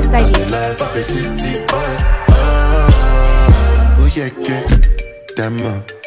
dopest That's the idea. life of a city ah, oh yeah, get that.